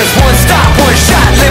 one stop, one shot.